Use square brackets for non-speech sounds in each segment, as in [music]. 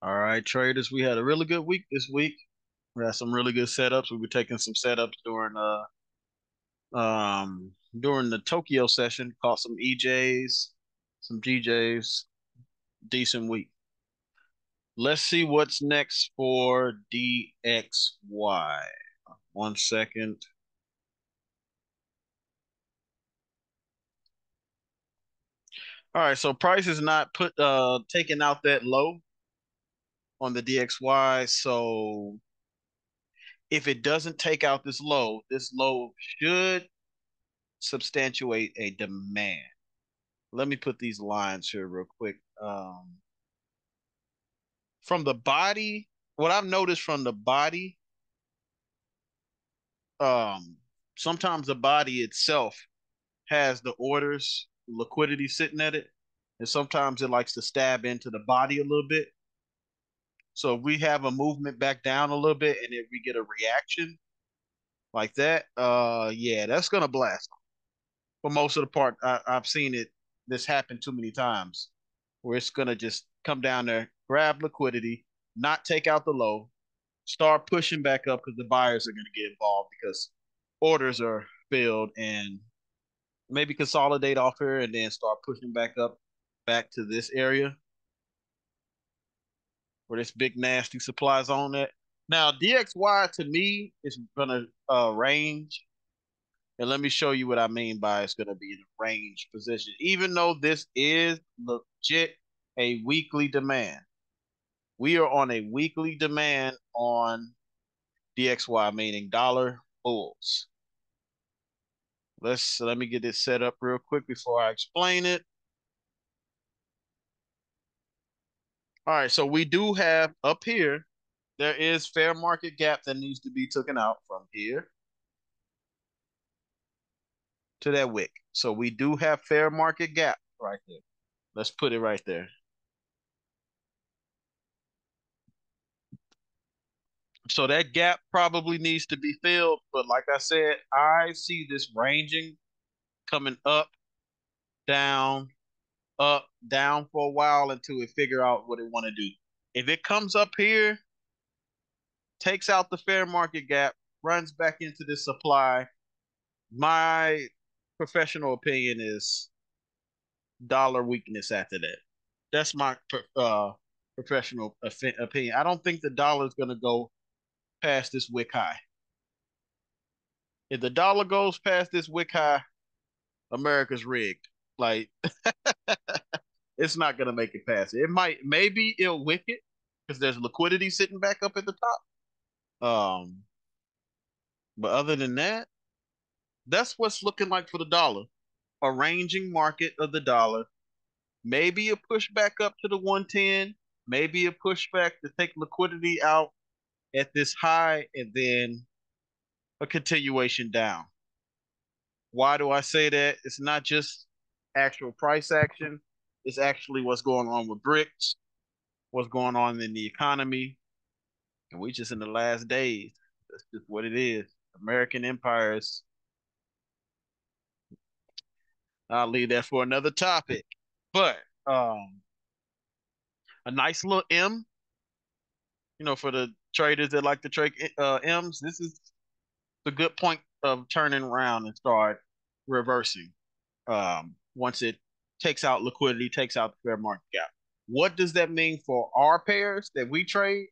All right, traders, we had a really good week this week. We had some really good setups. We were taking some setups during uh um during the Tokyo session, caught some EJs, some GJs, decent week. Let's see what's next for DXY. One second. All right, so price is not put uh taking out that low on the DXY. So if it doesn't take out this low, this low should substantiate a demand. Let me put these lines here real quick. Um, from the body, what I've noticed from the body, um, sometimes the body itself has the orders liquidity sitting at it, and sometimes it likes to stab into the body a little bit. So if we have a movement back down a little bit, and if we get a reaction like that, uh, yeah, that's gonna blast. For most of the part, I, I've seen it. This happen too many times, where it's gonna just come down there, grab liquidity, not take out the low, start pushing back up because the buyers are gonna get involved because orders are filled and maybe consolidate off here and then start pushing back up back to this area where this big nasty supplies on at. Now DXY to me is gonna uh, range, and let me show you what I mean by it's gonna be in a range position. Even though this is legit a weekly demand, we are on a weekly demand on DXY, meaning dollar bulls. Let's let me get this set up real quick before I explain it. All right, so we do have up here, there is fair market gap that needs to be taken out from here to that wick. So we do have fair market gap right there. Let's put it right there. So that gap probably needs to be filled. But like I said, I see this ranging coming up, down, up, down for a while until it figure out what it want to do. If it comes up here, takes out the fair market gap, runs back into the supply, my professional opinion is dollar weakness after that. That's my uh, professional opinion. I don't think the dollar is going to go past this wick high. If the dollar goes past this wick high, America's rigged. Like [laughs] it's not gonna make it past it. Might maybe it'll wick it because there's liquidity sitting back up at the top. Um but other than that, that's what's looking like for the dollar. A ranging market of the dollar. Maybe a push back up to the 110, maybe a pushback to take liquidity out at this high and then a continuation down. Why do I say that? It's not just actual price action. It's actually what's going on with BRICS, what's going on in the economy. And we just in the last days. That's just what it is. American empires. I'll leave that for another topic. But um a nice little M, you know, for the traders that like to trade uh, M's, this is the good point of turning around and start reversing um, once it takes out liquidity, takes out the fair market gap. What does that mean for our pairs that we trade?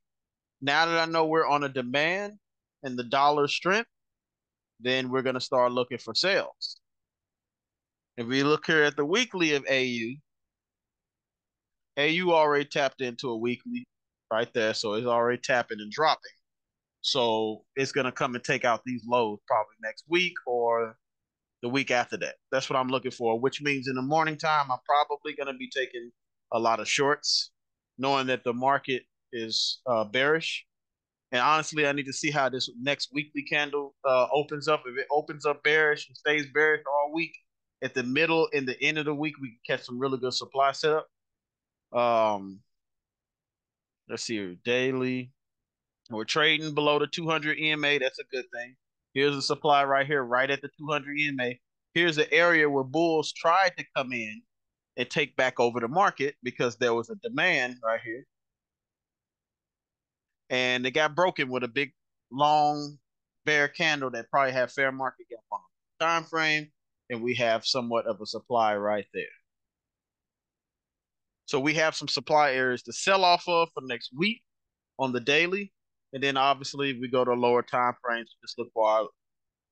Now that I know we're on a demand and the dollar strength, then we're going to start looking for sales. If we look here at the weekly of AU, AU already tapped into a weekly right there. So it's already tapping and dropping. So it's going to come and take out these lows probably next week or the week after that. That's what I'm looking for, which means in the morning time, I'm probably going to be taking a lot of shorts, knowing that the market is uh, bearish. And honestly, I need to see how this next weekly candle uh, opens up. If it opens up bearish and stays bearish all week, at the middle and the end of the week, we can catch some really good supply setup. Um, let's see here, daily. We're trading below the 200 EMA. That's a good thing. Here's a supply right here, right at the 200 EMA. Here's an area where bulls tried to come in and take back over the market because there was a demand right here. and it got broken with a big long bear candle that probably had fair market gap on time frame, and we have somewhat of a supply right there. So we have some supply areas to sell off of for next week on the daily, and then obviously we go to lower time frames. Just look for our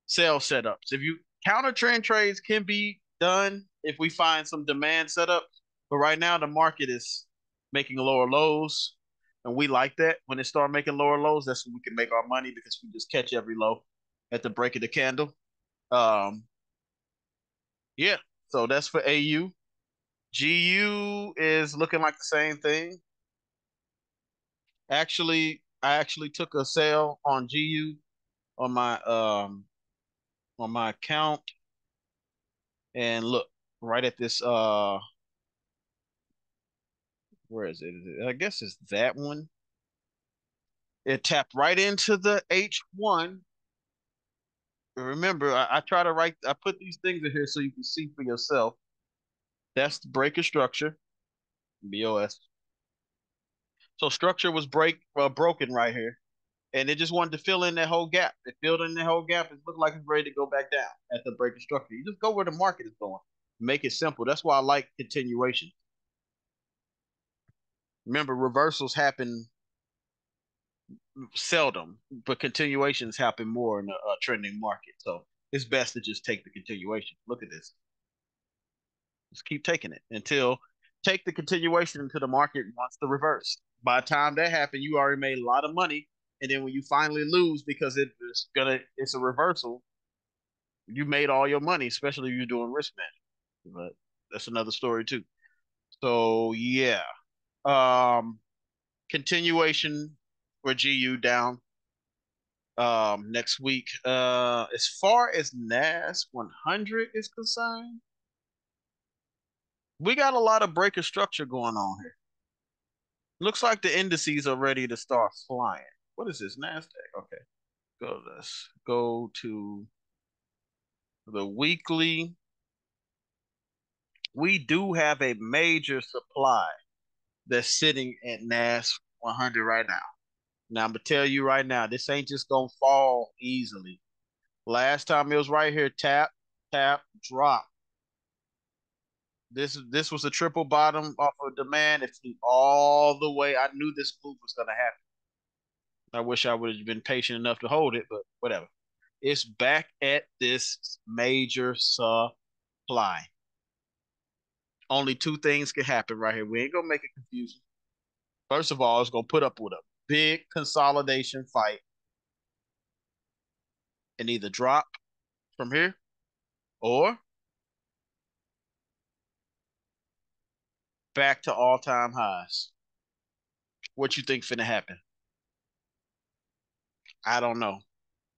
sell setups. If you counter trend trades can be done if we find some demand setup, but right now the market is making lower lows. And we like that. When it start making lower lows, that's when we can make our money because we just catch every low at the break of the candle. Um, yeah, so that's for AU. GU is looking like the same thing. Actually, I actually took a sale on GU on my um on my account. And look, right at this uh where is it? I guess it's that one. It tapped right into the H1. Remember, I, I try to write, I put these things in here so you can see for yourself. That's the break of structure, BOS. So structure was break uh, broken right here, and it just wanted to fill in that whole gap. It filled in that whole gap. It looked like it's ready to go back down at the break of structure. You just go where the market is going. Make it simple. That's why I like continuation. Remember, reversals happen seldom, but continuations happen more in a, a trending market. So it's best to just take the continuation. Look at this. Just keep taking it until take the continuation into the market wants the reverse. By the time that happened, you already made a lot of money. And then when you finally lose because it's gonna it's a reversal, you made all your money, especially if you're doing risk management. But that's another story too. So yeah. Um, continuation for GU down um, next week. Uh, as far as NAS 100 is concerned, we got a lot of break of structure going on here. Looks like the indices are ready to start flying. What is this? NASDAQ. Okay. Go let's go to the weekly. We do have a major supply that's sitting at NAS 100 right now. Now I'm gonna tell you right now, this ain't just gonna fall easily. Last time it was right here, tap, tap, drop. This this was a triple bottom off of demand. It flew all the way. I knew this move was gonna happen. I wish I would have been patient enough to hold it, but whatever. It's back at this major supply only two things can happen right here. We ain't gonna make it confusing. First of all, it's gonna put up with a big consolidation fight and either drop from here or back to all-time highs. What you think finna happen? I don't know.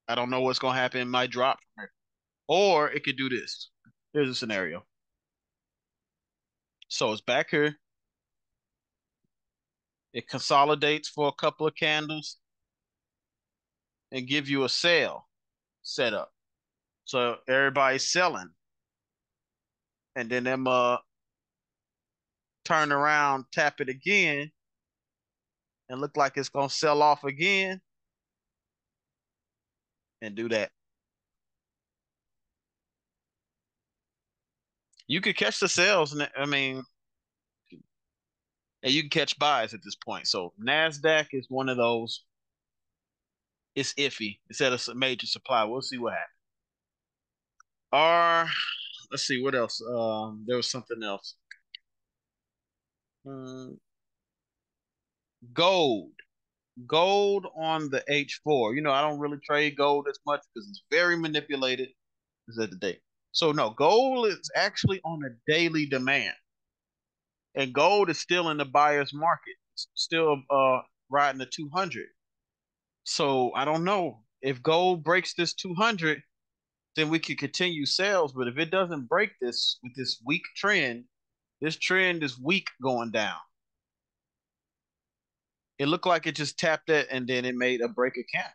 I don't know what's gonna happen. It might drop. Or it could do this. Here's a scenario. So it's back here. It consolidates for a couple of candles and give you a sale setup. So everybody's selling. And then them uh turn around, tap it again, and look like it's gonna sell off again. And do that. you could catch the sales. And I mean, and you can catch buys at this point. So Nasdaq is one of those. It's iffy. It's at a major supply. We'll see what happens. Or let's see what else. Um, there was something else. Um, gold, gold on the H4. You know, I don't really trade gold as much because it's very manipulated. Is at the day. So no, gold is actually on a daily demand, and gold is still in the buyer's market, it's still uh riding the 200. So I don't know if gold breaks this 200, then we could continue sales. But if it doesn't break this with this weak trend, this trend is weak going down. It looked like it just tapped it and then it made a break a cap.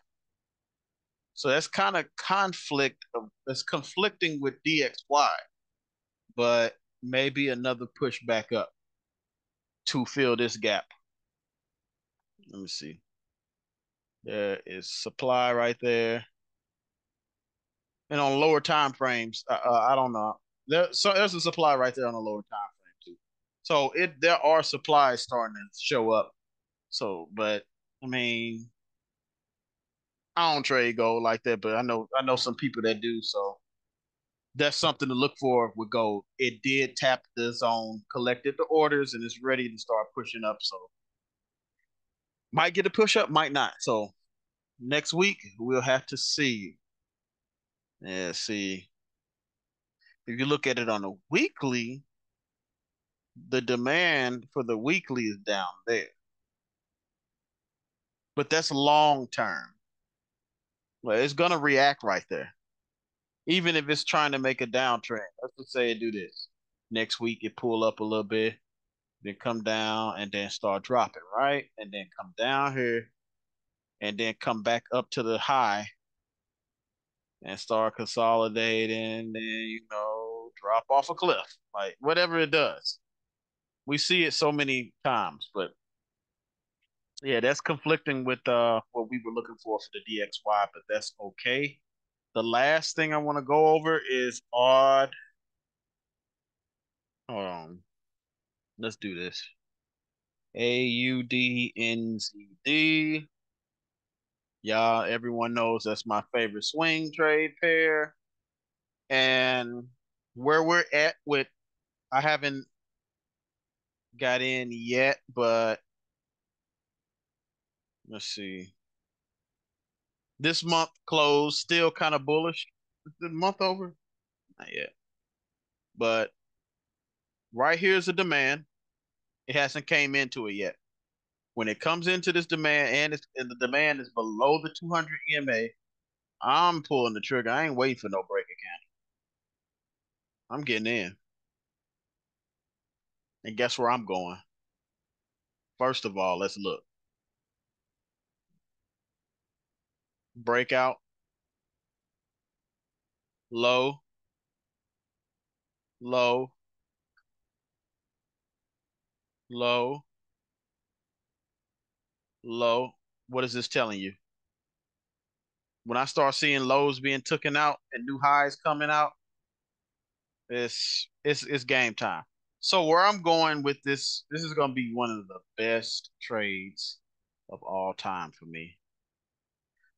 So that's kind of conflict that's conflicting with DXY, but maybe another push back up to fill this gap. Let me see. There is supply right there. And on lower time frames, uh, uh, I don't know. There, so there's a supply right there on a lower time. So it there are supplies starting to show up. So, but I mean, I don't trade gold like that, but I know I know some people that do. So that's something to look for with gold. It did tap the zone, collected the orders, and it's ready to start pushing up. So might get a push up, might not. So next week we'll have to see. Yeah, see. If you look at it on a weekly, the demand for the weekly is down there. But that's long term. Well, it's gonna react right there. Even if it's trying to make a downtrend. Let's just say it do this. Next week it pull up a little bit, then come down and then start dropping, right? And then come down here and then come back up to the high and start consolidating, then you know, drop off a cliff. Like whatever it does. We see it so many times, but yeah, that's conflicting with uh what we were looking for for the DXY, but that's okay. The last thing I want to go over is odd. Hold on. Let's do this. A U D N Z D. Y'all, everyone knows that's my favorite swing trade pair. And where we're at with, I haven't got in yet, but let's see. This month closed still kind of bullish. Is the month over? Not yet. But right here's the demand. It hasn't came into it yet. When it comes into this demand and, it's, and the demand is below the 200 EMA, I'm pulling the trigger. I ain't waiting for no break account. I'm getting in. And guess where I'm going? First of all, let's look. Breakout. Low. Low. Low. Low. What is this telling you? When I start seeing lows being taken out and new highs coming out, it's it's it's game time. So where I'm going with this, this is going to be one of the best trades of all time for me.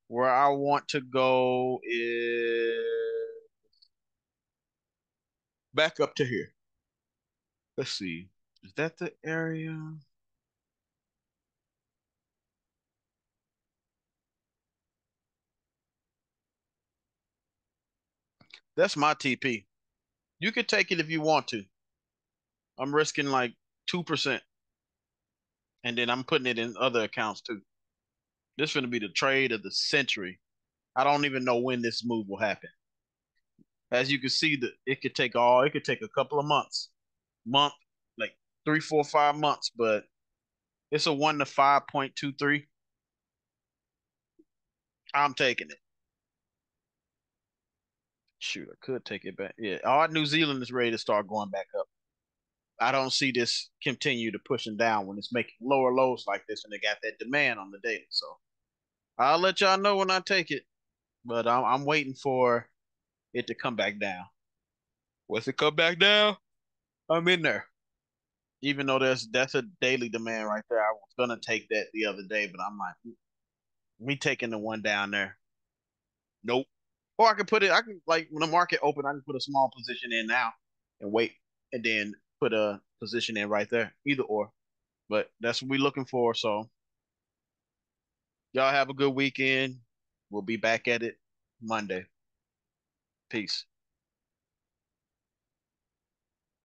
Where I want to go is back up to here. Let's see. Is that the area? That's my TP. You could take it if you want to. I'm risking like 2%. And then I'm putting it in other accounts too. This is going to be the trade of the century. I don't even know when this move will happen. As you can see, that it could take all it could take a couple of months, month, like three, four, five months, but it's a one to five point two three. I'm taking it. Shoot, I could take it back. Yeah, all New Zealand is ready to start going back up. I don't see this continue to pushing down when it's making lower lows like this and they got that demand on the data. So I'll let y'all know when I take it, but I'm, I'm waiting for it to come back down. Once it come back down, I'm in there. Even though there's that's a daily demand right there. I was gonna take that the other day, but I'm like, hmm, me taking the one down there. Nope. Or I can put it. I can like when the market open, I can put a small position in now and wait, and then put a position in right there. Either or, but that's what we're looking for. So y'all have a good weekend. We'll be back at it Monday. Peace.